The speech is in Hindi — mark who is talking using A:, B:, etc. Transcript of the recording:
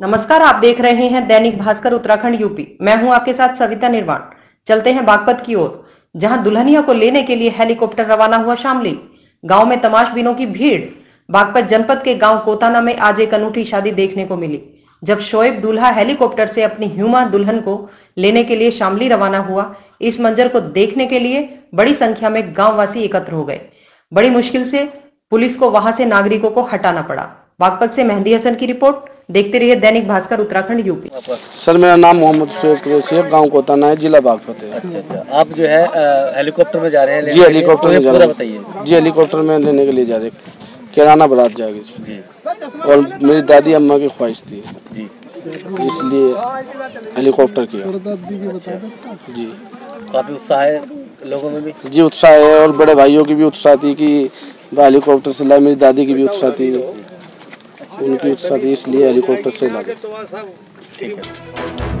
A: नमस्कार, आप देख रहे हैं दैनिक भास्कर, उत्तराखंड, यूपी। मैं हूँ आपके साथ सविता निर्वाण। चलते हैं बागपत की ओर, जहाँ दुल्हनिया को लेने के लिए हेलीकॉप्टर रवाना हुआ शामली। गाँव में तमाशबीनों की भीड़, बागपत जनपद के गाँव कोताना में आज एक अनूठी शादी देखने को मिली, जब शोएब दूल्हा हेलीकॉप्टर से अपनी ह्यूमा दुल्हन को लेने के लिए शामली रवाना हुआ। इस मंजर को देखने के लिए बड़ी संख्या में गांववासी एकत्र हो गए। बड़ी मुश्किल से पुलिस को, वहाँ से नागरिकों को हटाना पड़ा। बागपत से मेहंदी हसन की रिपोर्ट। देखते रहिए दैनिक भास्कर उत्तराखंड यूपी।
B: सर मेरा नाम मोहम्मद शेख है कोताना है जिला बागपत है
C: अच्छा अच्छा। आप जो है हेलीकॉप्टर में जा रहे हैं
B: जी हेलीकॉप्टर में जा रहे हैं। जी हेलीकॉप्टर में लेने के लिए जा रहे हैं। किराना बारात जाएगी
C: जी।
B: और मेरी दादी अम्मा की ख्वाहिश थी। इसलिए हेलीकॉप्टर किया। जी।
C: काफ़ी उत्साह है लोगों में भी।
B: जी उत्साह है और बड़े भाइयों की भी उत्साह थी कि हेलीकॉप्टर से लाए मेरी दादी की भी उत्साह थी। उनकी उत्साह इसलिए हेलीकॉप्टर से ला
C: ठीक है।